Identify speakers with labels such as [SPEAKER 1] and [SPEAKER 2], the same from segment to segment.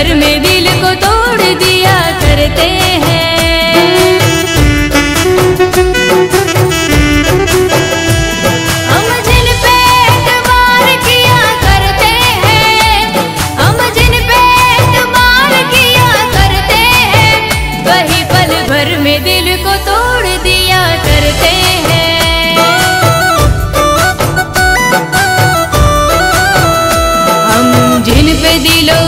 [SPEAKER 1] भर में दिल को तोड़ दिया करते हैं। हम जिन किया करते हैं, हम जिन किया करते हैं, वही पल भर में दिल को तोड़ दिया करते हैं। जिन दिलो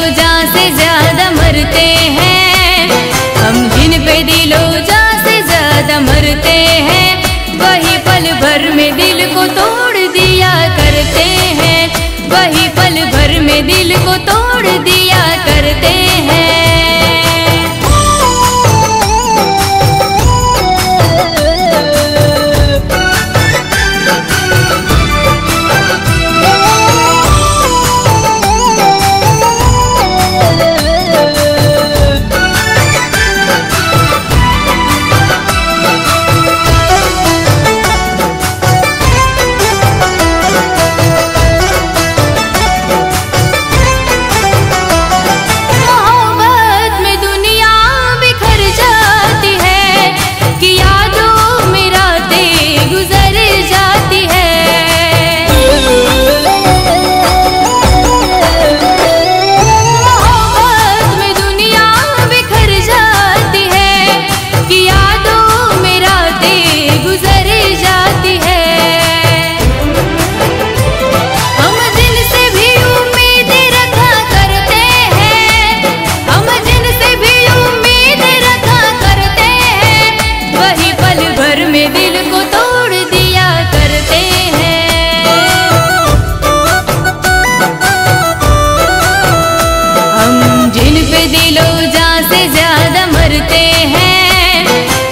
[SPEAKER 1] से ज़्यादा मरते हैं।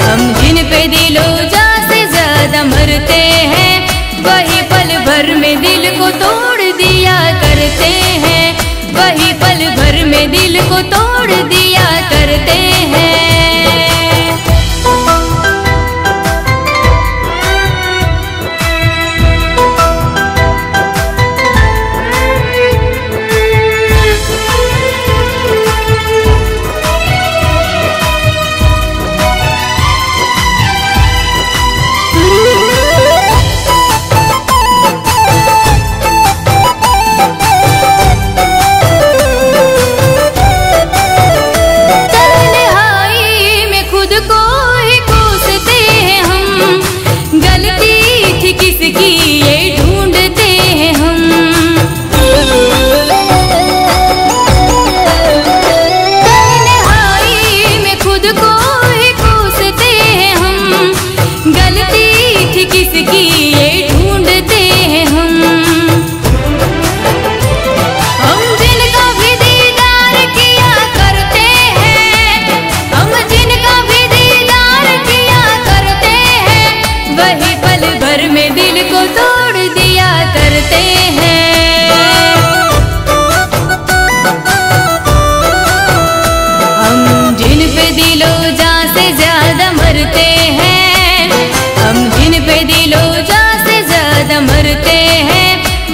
[SPEAKER 1] हम पे से ज़्यादा मरते हैं, वही पल भर में दिल को तोड़ दिया करते हैं। वही पल भर में दिल को तोड़ दिया करते हैं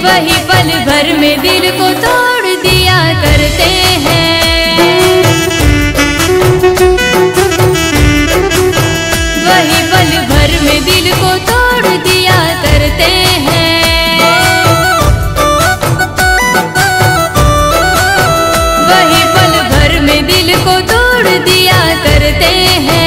[SPEAKER 1] वही पल भर में दिल को तोड़ दिया करते हैं। वही पल भर में दिल को तोड़ दिया करते हैं। वही पल भर में दिल को तोड़ दिया करते हैं।